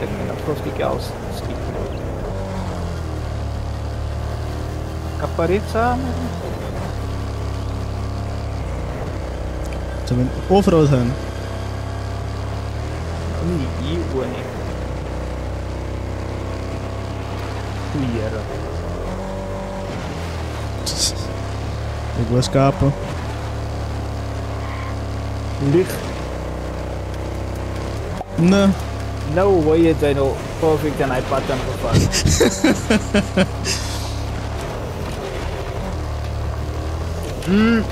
Termina prostigaus stigmoj. Kapareca... Chcemy offroaden. Ni i ueni. Clear. Pegou as capas. Licht. Não. Hoor je het nou perfect en hij pad hem gevat. mm, mm.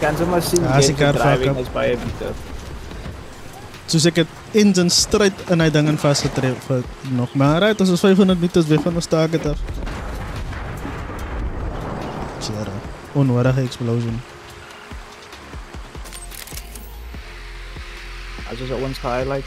Kan ze maar zien, Ja, kar fuck driving up. is baie beter. Soos ek het in zijn strijd en hy ding in vastgetref vir nog maar right, ons is 500 meters weg van ons target af. Tjera. Onnodige explosion. I just at one sky like.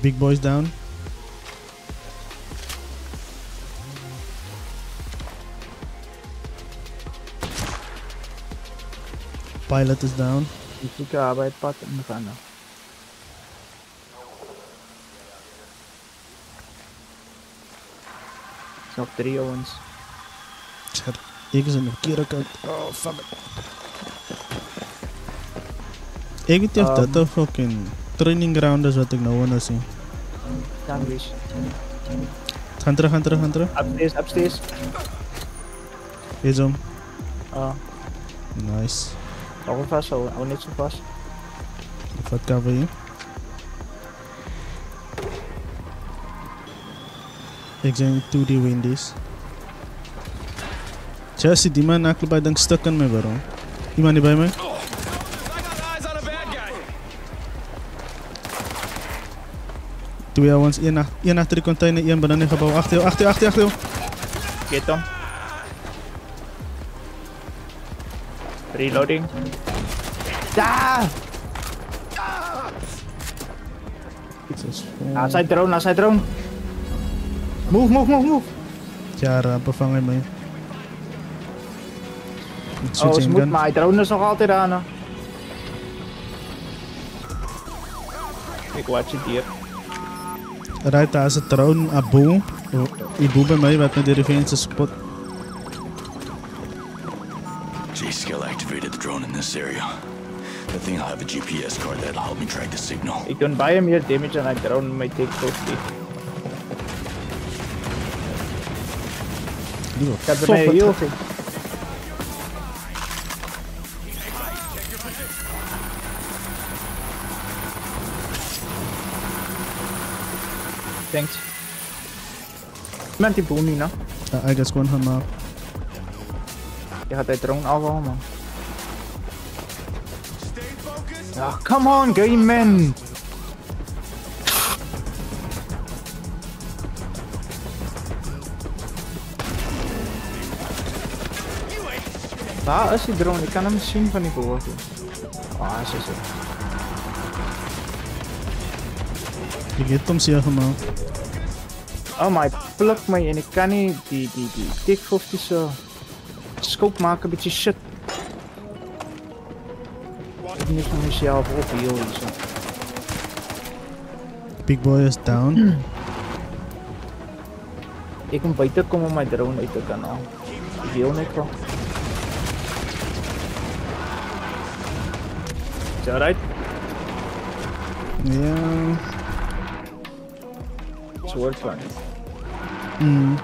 Big boys down. Pilot is down. die gute Arbeit bat im Ranne. Ist noch drie uns. Ich hab irgendwie noch keer gehabt. Oh fuck. Irgendwie auf um, dat fucking training ground is wat ich noch wanna sien. Dan wees. Gaan terug, gaan terug, gaan terug. Upstairs, upstairs. Is hom. Ah. Nice. Nog een vast, hou hou niet zo vast. Ik zijn 2D windies. Jesse, die man nakli bij ding stuk in mij, bro. Iemand die bij mij? Twee ouwens, één, ach- één achter de container, één beneden gebouw. Achter jou, achter jou, achter jou, achter jou. Reloading. Daar! Jezus. Ah, zijn drone, ah, zijn drone. Move, move, move, move. Ja, rampen vangen mij. Ik Oh, in moet, maar hij drone is nog altijd aan. hè. Ik watch het hier. Right, daar is een troon, Abu. Oh, Ibu bij mij, wat met de revenge spot. the drone in this area. I thing I'll have a GPS card that'll help me track the signal. You can buy a mere damage and I drone may take 50. You cazzo me io. Thanks. Man, die Boni, ne? Ja, I just one him up. Der hat der Drohnen auch, man. Ja, come on, game man! Waar is die drone? Ik kan hem zien van die boven. Ah, is is het. Ik heb hem zeer gemaakt. Oh my, pluk my en ik kan niet die, die, die dik 50 zo. Scope maken, een beetje shit. Ignition Michelle voltou isso. Big boy is down. Hmm. Ik moet weten como mijn drone uit de canal. Ik wil niet van. Is dat right? Yeah. It's worth fun. Mm.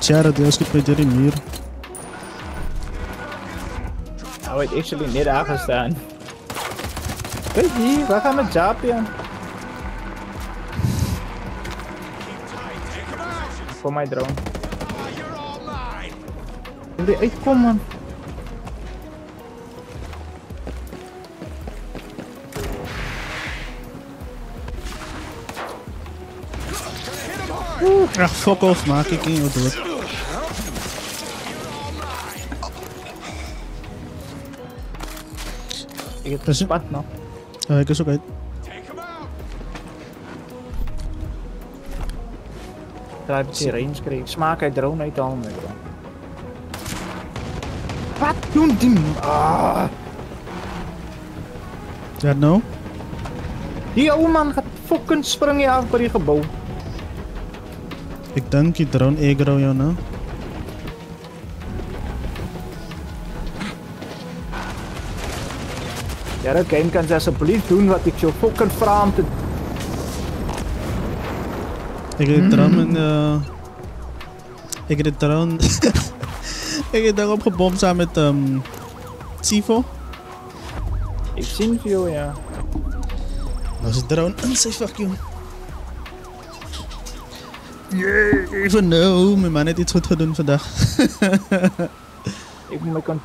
Tiara, Deus que perder em miro. Hij wordt actually net aangestaan. Kijk hier, waar gaan we Japan? Voor mijn drone. Je uitkomen man? Fuck off, maak ik in, wat doet. Ik heb gespat nog. Uh, ik is ook uit. Daar heb ik die range gekregen. Smaak uit drone uit de handen. Wat doen die? Ah. Ja, nou? Die oude man gaat fucking springen af bij die gebouw. Ik denk je drone aggro jou nou. Ja, dat game kan ze alsjeblieft doen wat ik zo fucking vraag om te Ik heb drone in uh, Ik heb drone... ik heb daarop gebomd samen met um, Sivo. Ik zie veel, ja. Dat is de drone zei fuck you. Yeah, even no. Mijn man heeft iets goed gedaan vandaag. Ik moet mijn